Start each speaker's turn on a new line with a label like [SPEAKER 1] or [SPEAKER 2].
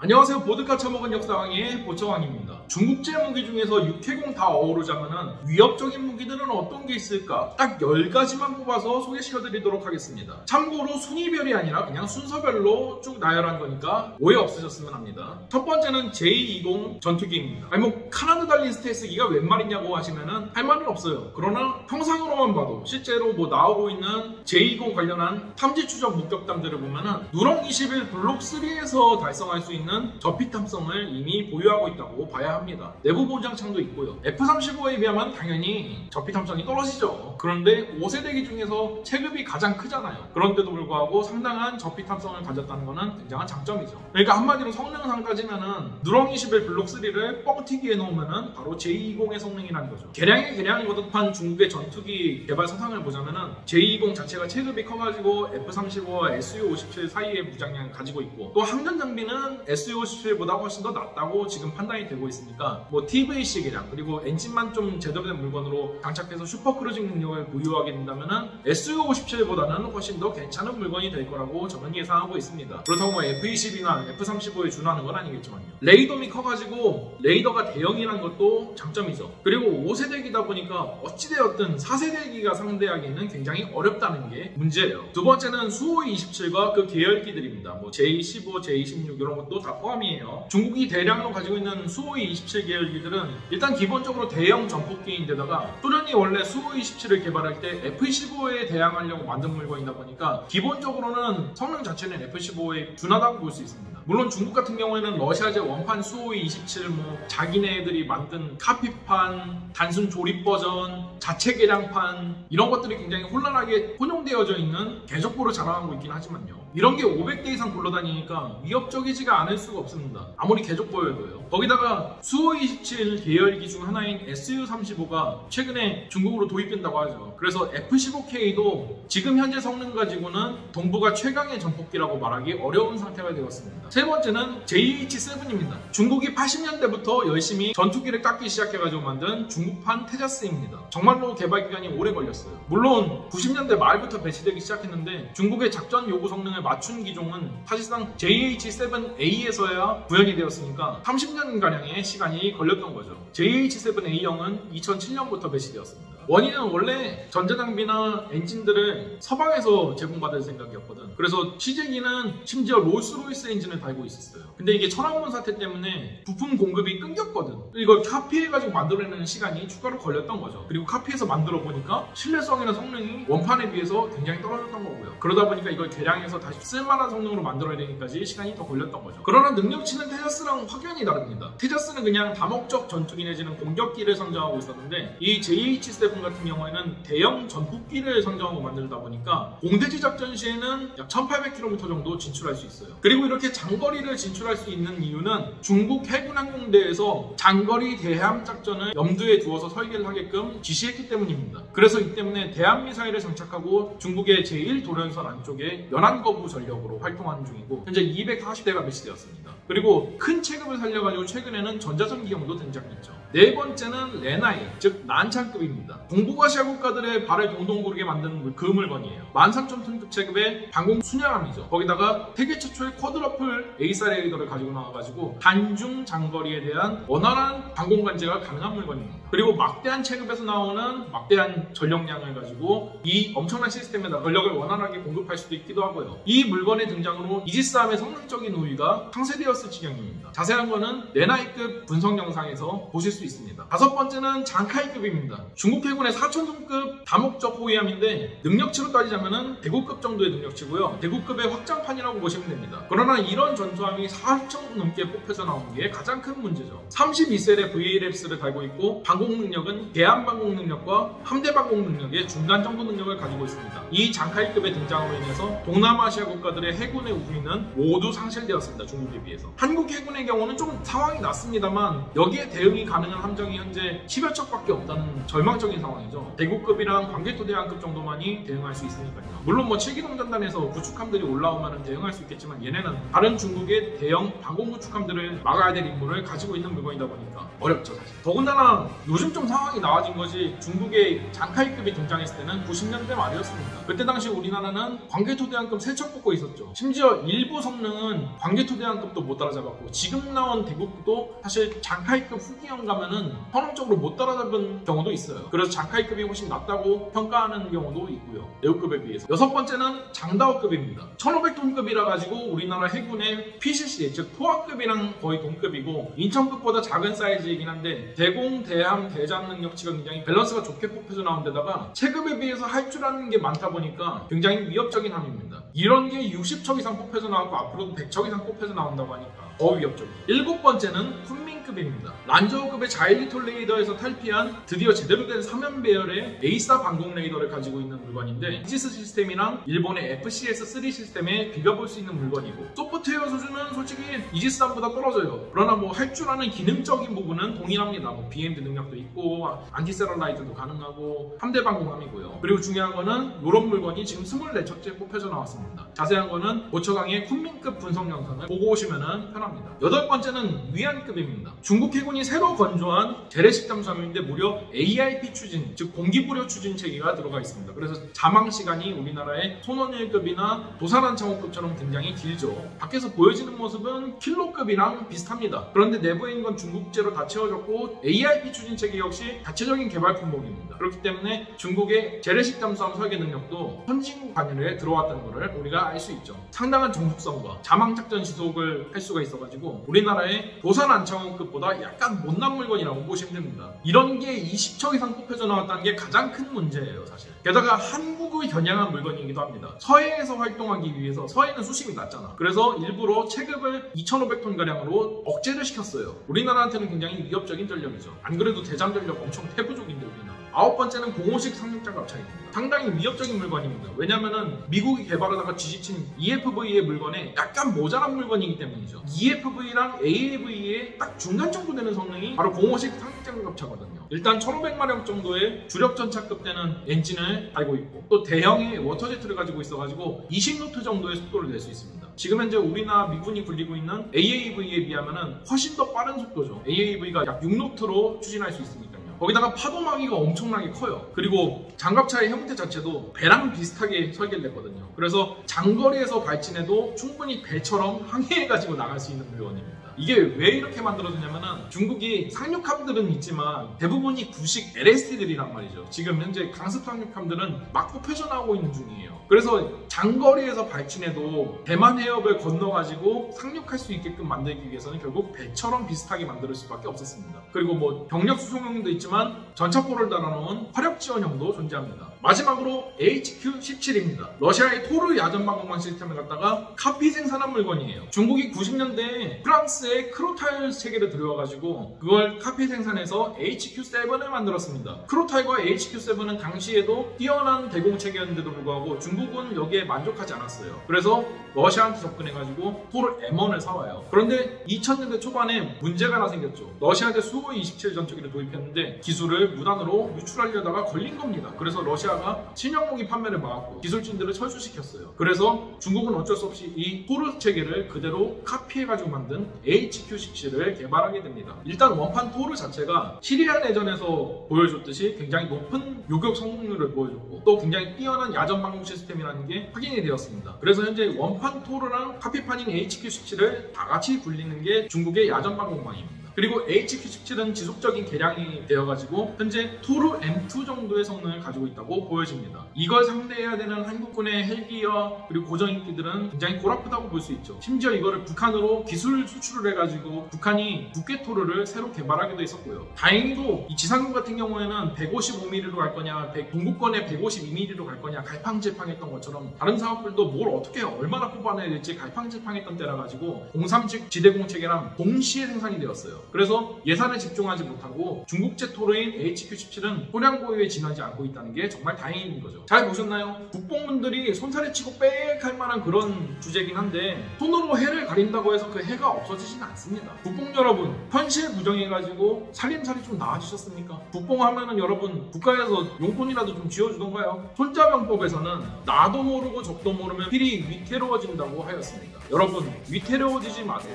[SPEAKER 1] 안녕하세요. 보드카 처먹은 역사왕의 보청왕입니다. 중국제 무기 중에서 육해공 다 어우르자면은 위협적인 무기들은 어떤 게 있을까? 딱 10가지만 뽑아서 소개시켜드리도록 하겠습니다. 참고로 순위별이 아니라 그냥 순서별로 쭉 나열한 거니까 오해 없으셨으면 합니다. 첫 번째는 J20 전투기입니다. 아니 뭐 canard 달린 스텔스기가 웬 말이냐고 하시면은 할 말은 없어요. 그러나 형상으로만 봐도 실제로 뭐 나오고 있는 J20 관련한 탐지 추적 목격담들을 보면은 누렁 21 블록 3에서 달성할 수 있는 있는 저피탐성을 이미 보유하고 있다고 봐야 합니다. 내부 무장창도 있고요. F-35에 비하면 당연히 저피탐성이 떨어지죠. 그런데 5세대기 중에서 체급이 가장 크잖아요. 그런데도 불구하고 상당한 저피탐성을 가졌다는 것은 굉장한 장점이죠. 그러니까 한마디로 성능상 따지면은 누렁이 11 블록 3를 뻥튀기해 놓으면은 바로 J20의 성능이라는 거죠. 개량에 개량이 거듭한 중국의 전투기 개발 사상을 보자면은 J20 자체가 체급이 커가지고 F-35와 Su-57 사이의 무장량을 가지고 있고 또 항전 장비는 SU17보다 훨씬 더 낫다고 지금 판단이 되고 있으니까 뭐 개량 그리고 엔진만 좀 제대로 된 물건으로 장착해서 supercruising 능력을 보유하게 된다면 SU57보다는 훨씬 더 괜찮은 물건이 될 거라고 저는 예상하고 있습니다. 그렇다고 뭐 F22나 F35에 준하는 건 아니겠지만요. 레이돔이 커가지고 레이더가 대형이라는 것도 장점이죠. 그리고 5세대기다 보니까 어찌되었든 4세대기가 상대하기에는 굉장히 어렵다는 게 문제예요. 두 번째는 수호 27과 그 계열기들입니다. 뭐 J15, J16 이런 것도 다 포함이에요. 중국이 대량으로 가지고 있는 수호이 27계열기들은 일단 기본적으로 대형 전폭기인데다가 소련이 원래 수호이 27을 개발할 때 F-15에 대항하려고 만든 물건이다 보니까 기본적으로는 성능 자체는 F-15에 준하다고 볼 수 있습니다. 물론 중국 같은 경우에는 러시아제 원판 수호이 27, 뭐 자기네들이 만든 카피판, 단순 조립 버전, 자체 개량판 이런 것들이 굉장히 혼란하게 혼용되어져 있는 계속보를 자랑하고 있긴 하지만요. 이런 게 500대 이상 굴러다니니까 위협적이지가 않을 수가 없습니다. 아무리 계속보여도요. 거기다가 수호 27 계열기 중 하나인 SU-35가 최근에 중국으로 도입된다고 하죠. 그래서 F-15K도 지금 현재 성능 가지고는 동부가 최강의 전폭기라고 말하기 어려운 상태가 되었습니다. 세 번째는 JH7입니다. 중국이 80년대부터 열심히 전투기를 깎기 시작해가지고 만든 중국판 테자스입니다. 정말로 개발 기간이 오래 걸렸어요. 물론 90년대 말부터 배치되기 시작했는데 중국의 작전 요구 성능 을 맞춘 기종은 사실상 JH7A에서야 구현이 되었으니까 30년가량의 시간이 걸렸던 거죠. JH7A형은 2007년부터 배치되었습니다. 원인은 원래 전자장비나 엔진들을 서방에서 제공받을 생각이었거든. 그래서 시제기는 심지어 롤스로이스 엔진을 달고 있었어요. 근데 이게 천안문 사태 때문에 부품 공급이 끊겼거든. 이걸 카피해가지고 만들어내는 시간이 추가로 걸렸던 거죠. 그리고 카피해서 만들어 보니까 신뢰성이나 성능이 원판에 비해서 굉장히 떨어졌던 거고요. 그러다 보니까 이걸 개량해서 다시 쓸만한 성능으로 만들어야 되기까지 시간이 더 걸렸던 거죠. 그러나 능력치는 테자스랑 확연히 다릅니다. 테자스는 그냥 다목적 전투기 내지는 공격기를 상정하고 있었는데 이 JH7 제품 같은 경우에는 대형 전폭기를 상정하고 만들다 보니까 공대지 작전 시에는 약 1800km 정도 진출할 수 있어요. 그리고 이렇게 장거리를 진출할 수 있는 이유는 중국 해군 항공대에서 장거리 대함 작전을 염두에 두어서 설계를 하게끔 지시했기 때문입니다. 그래서 이 때문에 대함 미사일을 장착하고 중국의 제1 도련선 안쪽에 연안 거부 전력으로 활동하는 중이고 현재 240대가 배치되었습니다. 그리고 큰 체급을 살려가지고 최근에는 전자전기형도 등장했죠. 네 번째는 렌하이, 즉 난창급입니다. 동북아시아 국가들의 발을 동동 구르게 만드는 그 물건이에요. 13,000톤급 체급의 방공 순양함이죠. 거기다가 세계 최초의 quadruple AESA 레이더를 가지고 나와가지고 단중 장거리에 대한 원활한 방공 관제가 가능한 물건입니다. 그리고 막대한 체급에서 나오는 막대한 전력량을 가지고 이 엄청난 시스템에다 전력을 원활하게 공급할 수도 있기도 하고요. 이 물건의 등장으로 이지스함의 성능적인 우위가 상쇄되었을 지경입니다. 자세한 거는 렌하이급 분석 영상에서 보실 수 있습니다. 다섯 번째는 장카이급입니다. 중국 해군의 4천톤급 다목적 호위함인데 능력치로 따지자면 대구급 정도의 능력치고요. 대구급의 확장판이라고 보시면 됩니다. 그러나 이런 전투함이 4천 넘게 뽑혀져 나오는 게 가장 큰 문제죠. 32셀의 VLS를 달고 있고 방공 능력은 대함 방공 능력과 함대 방공 능력의 중간 정도 능력을 가지고 있습니다. 이 장카이급의 등장으로 인해서 동남아시아 국가들의 해군의 우위는 모두 상실되었습니다. 중국에 비해서. 한국 해군의 경우는 좀 상황이 났습니다만 여기에 대응이 가능한 함정이 현재 10여 척밖에 없다는 절망적인 상황이죠. 대구급이랑 광개토대왕급 정도만이 대응할 수 있으니까요. 물론 뭐 7기동 전단에서 구축함들이 올라오면 대응할 수 있겠지만 얘네는 다른 중국의 대형 방공 구축함들을 막아야 될 임무를 가지고 있는 물건이다 보니까 어렵죠 사실. 더군다나 요즘 좀 상황이 나아진 것이 중국의 장카이급이 등장했을 때는 90년대 말이었습니다. 그때 당시 우리나라는 광개토대왕급 3척 뽑고 있었죠. 심지어 일부 성능은 광개토대왕급도 못못 따라잡았고 지금 나온 대국도 사실 장카이급 후기형 가면은 현황적으로 못 따라잡은 경우도 있어요. 그래서 장카이급이 훨씬 낫다고 평가하는 경우도 있고요. 레오급에 비해서. 여섯 번째는 장다오급입니다. 1500톤급이라 가지고 우리나라 해군의 PCC 즉 포화급이랑 거의 동급이고 인천급보다 작은 사이즈이긴 한데 대공, 대함, 대장 능력치가 굉장히 밸런스가 좋게 뽑혀서 나온 데다가 체급에 비해서 할 줄 아는 게 많다 보니까 굉장히 위협적인 함입니다. 이런 게 60척 이상 뽑혀서 나왔고 앞으로도 100척 이상 뽑혀서 나온다고 하니까 www.thebrainfarm.com. 더 위협적이죠. 일곱 번째는 쿤밍급입니다. 란저우급의 자일리톨 레이더에서 탈피한 드디어 제대로 된 3연 배열의 AESA 방공 레이더를 가지고 있는 물건인데 이지스 시스템이랑 일본의 FCS3 시스템에 비벼볼 수 있는 물건이고 소프트웨어 수준은 솔직히 이지스함보다 떨어져요. 그러나 뭐 할 줄 아는 기능적인 부분은 동일합니다. 뭐 BMD 능력도 있고 anti-satellite도 가능하고 함대 방공함이고요. 그리고 중요한 거는 이런 물건이 지금 24척째 뽑혀져 나왔습니다. 자세한 거는 모처강의 쿤밍급 분석 영상을 보고 오시면 편합니다. 여덟 번째는 위안급입니다. 중국 해군이 새로 건조한 재래식 잠수함인데 무려 AIP 추진, 즉 공기부려 추진 체계가 들어가 있습니다. 그래서 자망 시간이 우리나라의 손원일급이나 도산한 창호급처럼 굉장히 길죠. 밖에서 보여지는 모습은 킬로급이랑 비슷합니다. 그런데 내부에 있는 건 중국제로 다 채워졌고 AIP 추진 체계 역시 자체적인 개발 품목입니다. 그렇기 때문에 중국의 재래식 잠수함 설계 능력도 선진 관여에 들어왔다는 것을 우리가 알 수 있죠. 상당한 정숙성과 자망 작전 지속을 할 수가 있어 가지고 우리나라의 도산 안창호급보다 약간 못난 물건이라고 보시면 됩니다. 이런 게 20척 이상 뽑혀져 나왔다는 게 가장 큰 문제예요, 사실. 게다가 한국의 겨냥한 물건이기도 합니다. 서해에서 활동하기 위해서 서해는 수심이 낮잖아. 그래서 일부러 체급을 2,500톤 가량으로 억제를 시켰어요. 우리나라한테는 굉장히 위협적인 전력이죠. 안 그래도 대잠 전력 엄청 태부족인데 우리나라. 아홉 번째는 공오식 상륙장갑차입니다. 상당히 위협적인 물건입니다. 왜냐면은 미국이 개발하다가 지지친 EFV의 물건에 약간 모자란 물건이기 때문이죠. EFV랑 AAV의 딱 중간 정도 되는 성능이 바로 공오식 상륙장갑차거든요. 일단 1500마력 정도의 주력 전차급 되는 엔진을 달고 있고 또 대형의 워터제트를 가지고 있어가지고 20노트 정도의 속도를 낼 수 있습니다. 지금 현재 우리나라 미군이 굴리고 있는 AAV에 비하면 훨씬 더 빠른 속도죠. AAV가 약 6노트로 추진할 수 있으니까요. 거기다가 파도막이가 엄청나게 커요. 그리고 장갑차의 형태 자체도 배랑 비슷하게 설계를 했거든요. 그래서 장거리에서 발진해도 충분히 배처럼 항해해가지고 나갈 수 있는 물건입니다. 이게 왜 이렇게 만들어졌냐면은 중국이 상륙함들은 있지만 대부분이 구식 LST들이란 말이죠. 지금 현재 강습 상륙함들은 막 뽑혀져 나오고 있는 중이에요. 그래서 장거리에서 발진해도 대만 해협을 건너가지고 상륙할 수 있게끔 만들기 위해서는 결국 배처럼 비슷하게 만들 수밖에 없었습니다. 그리고 뭐 병력 수송용도 있지만 전차포를 달아놓은 화력 지원형도 존재합니다. 마지막으로 HQ-17입니다. 러시아의 토르 야전 방공망 시스템을 갖다가 카피 생산한 물건이에요. 중국이 90년대에 프랑스 의 크로타일 체계를 들여와가지고 그걸 카피 생산해서 HQ-7을 만들었습니다. 크로타일과 HQ-7은 당시에도 뛰어난 대공 체계였는데도 불구하고 중국은 여기에 만족하지 않았어요. 그래서 러시아한테 접근해가지고 토르 M1을 사와요. 그런데 2000년대 초반에 문제가 하나 생겼죠. 러시아제 수호이 27 전투기를 도입했는데 기술을 무단으로 유출하려다가 걸린 겁니다. 그래서 러시아가 신형무기 판매를 막았고 기술진들을 철수시켰어요. 그래서 중국은 어쩔 수 없이 이 토르 체계를 그대로 카피해가지고 만든 HQ-17을 개발하게 됩니다. 일단 원판 토르 자체가 시리아 내전에서 보여줬듯이 굉장히 높은 요격 성능률을 보여줬고 또 굉장히 뛰어난 야전 방공 시스템이라는 게 확인이 되었습니다. 그래서 현재 원판 토르랑 카피판인 HQ-17을 다 같이 굴리는 게 중국의 야전 방공망입니다. 그리고 HQ17은 지속적인 개량이 되어가지고 현재 토르 M2 정도의 성능을 가지고 있다고 보여집니다. 이걸 상대해야 되는 한국군의 헬기와 그리고 고정 인기들은 굉장히 골아프다고 볼 수 있죠. 심지어 이거를 북한으로 기술 수출을 해가지고 북한이 북괴 토르를 새로 개발하기도 했었고요. 다행히도 이 지상군 같은 경우에는 155mm로 갈 거냐, 동국권에 152mm로 갈 거냐 갈팡질팡했던 것처럼 다른 사업들도 뭘 어떻게 얼마나 뽑아내야 될지 갈팡질팡했던 때라 가지고 037 지대공 체계랑 동시에 생산이 되었어요. 그래서 예산에 집중하지 못하고 중국제 토르인 HQ-17은 소량 보유에 지나지 않고 있다는 게 정말 다행인 거죠. 잘 보셨나요? 국뽕분들이 손살에 치고 빽할 만한 그런 주제긴 한데 손으로 해를 가린다고 해서 그 해가 없어지진 않습니다. 국뽕 여러분 현실 부정해가지고 살림살이 좀 나아지셨습니까? 국뽕 하면은 여러분 국가에서 용돈이라도 좀 쥐어주던가요? 손자병법에서는 나도 모르고 적도 모르면 필히 위태로워진다고 하였습니다. 여러분 위태로워지지 마세요.